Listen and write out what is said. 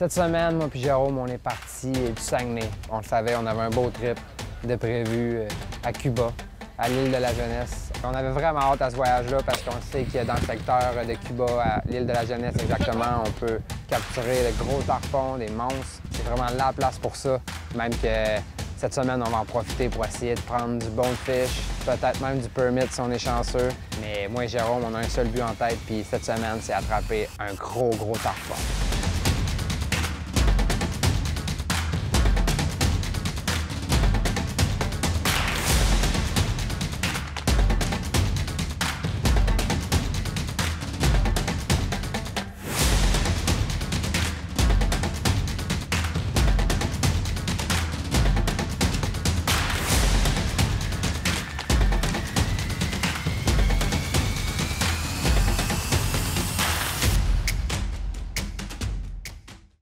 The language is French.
Cette semaine, moi puis Jérôme, on est parti euh, du Saguenay. On le savait, on avait un beau trip de prévu euh, à Cuba, à l'île de la Jeunesse. On avait vraiment hâte à ce voyage-là parce qu'on sait que dans le secteur de Cuba, à l'île de la Jeunesse exactement, on peut capturer de gros tarpons, des monstres. C'est vraiment la place pour ça. Même que cette semaine, on va en profiter pour essayer de prendre du bon fish, peut-être même du permit si on est chanceux. Mais moi et Jérôme, on a un seul but en tête, puis cette semaine, c'est attraper un gros, gros tarpon.